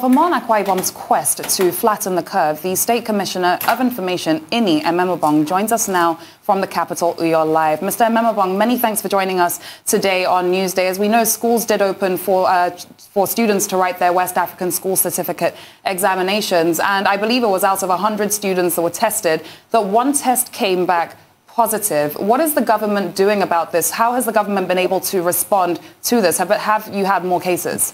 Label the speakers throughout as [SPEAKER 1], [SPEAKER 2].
[SPEAKER 1] Well, for Mon Akwa quest to flatten the curve, the State Commissioner of Information, Ini Ememobong, joins us now from the capital, Uyo Live. Mr. Ememobong, many thanks for joining us today on Newsday. As we know, schools did open for, uh, for students to write their West African School Certificate examinations, and I believe it was out of 100 students that were tested that one test came back positive. What is the government doing about this? How has the government been able to respond to this? Have, have you had more cases?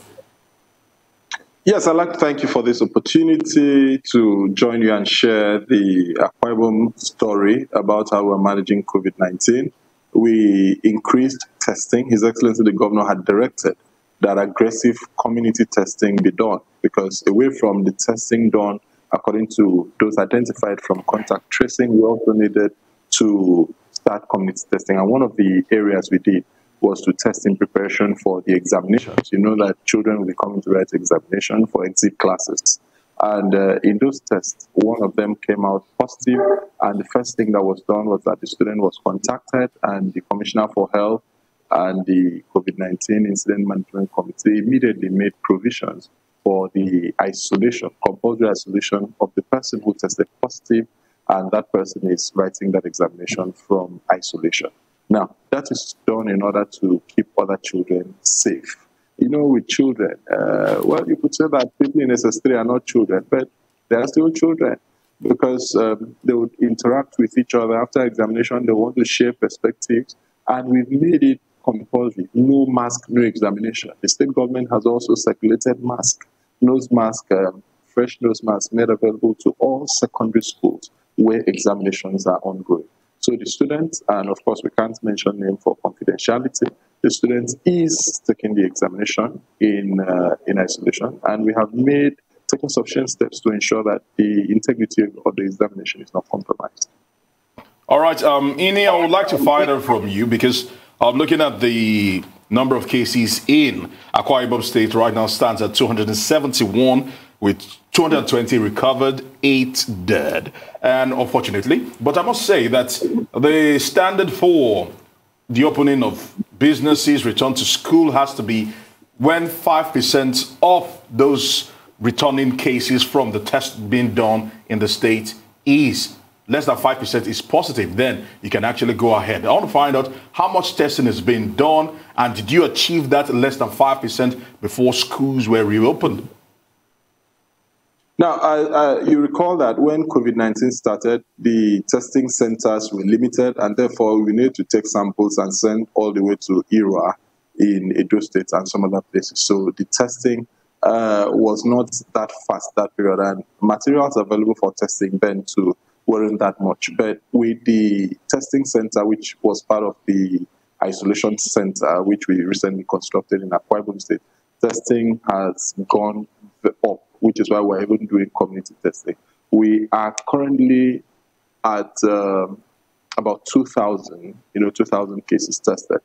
[SPEAKER 2] Yes, I'd like to thank you for this opportunity to join you and share the Akwa Ibom story about how we're managing COVID 19. We increased testing. His Excellency the Governor had directed that aggressive community testing be done because away from the testing done according to those identified from contact tracing, we also needed to start community testing. And one of the areas we did was to test in preparation for the examinations. You know that children will be coming to write examination for exit classes. And uh, in those tests, one of them came out positive. positive, and the first thing that was done was that the student was contacted, and the Commissioner for Health and the COVID 19 Incident Management Committee immediately made provisions for the isolation, compulsory isolation of the person who tested positive, and that person is writing that examination from isolation. Now, that is done in order to keep other children safe. You know, with children, uh, well, you could say that people in SS3 are not children, but they are still children because um, they would interact with each other after examination. They want to share perspectives, and we've made it compulsory no mask, no examination. The state government has also circulated mask, nose mask, um, fresh nose mask made available to all secondary schools where examinations are ongoing. So the student, and of course we can't mention name for confidentiality, the student is taking the examination in, uh, in isolation, and we have made taken sufficient steps to ensure that the integrity of the examination is not compromised.
[SPEAKER 3] All right, um, Ini, I would like to find out from you because I'm looking at the number of cases in Akwa Ibom State right now stands at 271 with 220 recovered, eight dead. And unfortunately, but I must say that the standard for the opening of businesses, return to school has to be when 5% of those returning cases from the test being done in the state is less than 5% is positive, then you can actually go ahead. I want to find out how much testing has been done and did you achieve that less than 5% before schools were reopened?
[SPEAKER 2] Now, I, I, you recall that when COVID 19 started, the testing centers were limited, and therefore we needed to take samples and send all the way to Irrua in Edo State and some other places. So the testing uh, was not that fast that period, and materials available for testing then too weren't that much. But with the testing center, which was part of the isolation center, which we recently constructed in Akwa State, testing has gone up which is why we're even doing community testing. We are currently at um, about 2,000, you know, 2,000 cases tested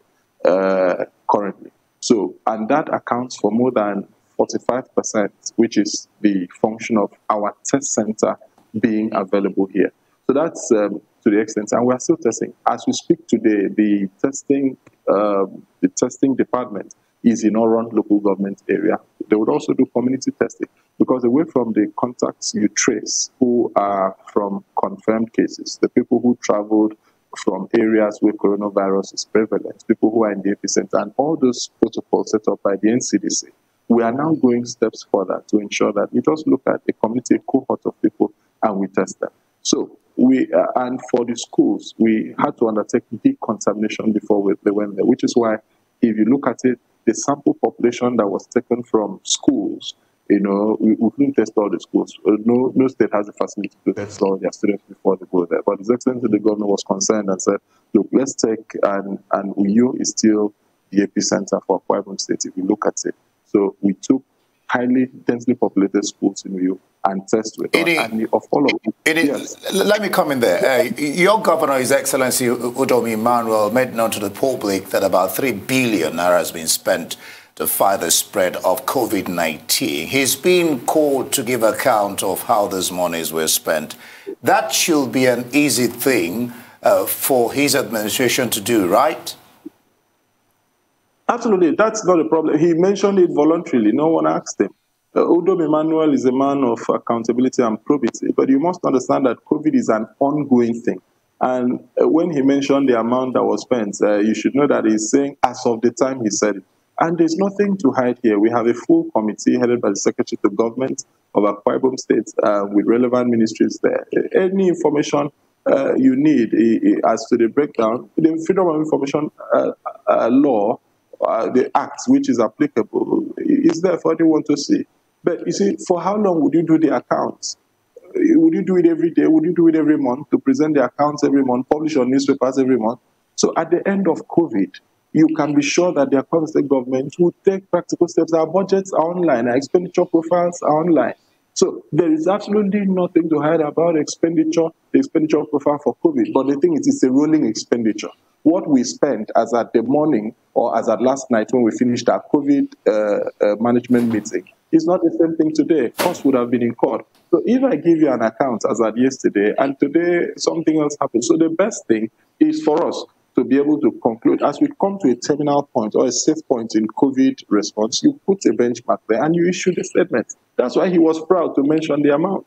[SPEAKER 2] uh, currently. So, and that accounts for more than 45%, which is the function of our test center being available here. So that's um, to the extent, and we're still testing. As we speak today, the testing, um, the testing department is in Oron local government area. They would also do community testing because away from the contacts you trace who are from confirmed cases, the people who traveled from areas where coronavirus is prevalent, people who are in the epicenter, and all those protocols set up by the NCDC, we are now going steps further to ensure that we just look at a community cohort of people and we test them. So we uh, and for the schools, we had to undertake decontamination before we, they went there, which is why if you look at it, the sample population that was taken from schools, you know, we, we couldn't test all the schools. Uh, no, no state has the facility to test all their students before they go there. But His Excellency the governor was concerned and said, look, let's take, and, and Uyo is still the epicenter for Akwa State if you look at it. So we took highly densely populated schools in Uyo and test with it, and of all of
[SPEAKER 4] it. it yes. Let me come in there. Uh, your governor, His Excellency Udom Emmanuel, made known to the public that about 3 billion naira has been spent to fight the spread of COVID-19. He's been called to give account of how those monies were spent. That should be an easy thing uh, for his administration to do, right?
[SPEAKER 2] Absolutely. That's not a problem. He mentioned it voluntarily. No one asked him. Uh, Udom Emmanuel is a man of accountability and probity, but you must understand that COVID is an ongoing thing. And uh, when he mentioned the amount that was spent, uh, you should know that he's saying as of the time he said it. And there's nothing to hide here. We have a full committee headed by the Secretary to Government of Akwa Ibom State uh, with relevant ministries there. Any information uh, you need as to the breakdown, the Freedom of Information uh, uh, law, uh, the act which is applicable, is there for anyone to see. But you see, for how long would you do the accounts? Would you do it every day? Would you do it every month to present the accounts every month, publish on newspapers every month? So at the end of COVID, you can be sure that the Akwa State government will take practical steps. Our budgets are online, our expenditure profiles are online. So there is absolutely nothing to hide about expenditure, the expenditure profile for COVID. But the thing is, it's a rolling expenditure. What we spent as at the morning or as at last night when we finished our COVID uh, uh, management meeting is not the same thing today. Costs would have been incurred. So if I give you an account as at yesterday and today something else happens, so the best thing is for us to be able to conclude as we come to a terminal point or a safe point in COVID response, you put a benchmark there and you issue the statement. That's why he was proud to mention the amount.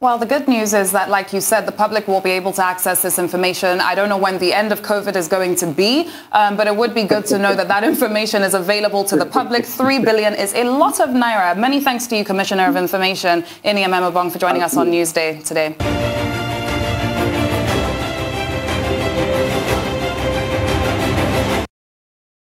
[SPEAKER 1] Well, the good news is that, like you said, the public will be able to access this information. I don't know when the end of COVID is going to be, um, but it would be good to know that that information is available to the public. Three billion is a lot of naira. Many thanks to you, Commissioner of Information, Ini Ememobong, for joining us on Newsday today.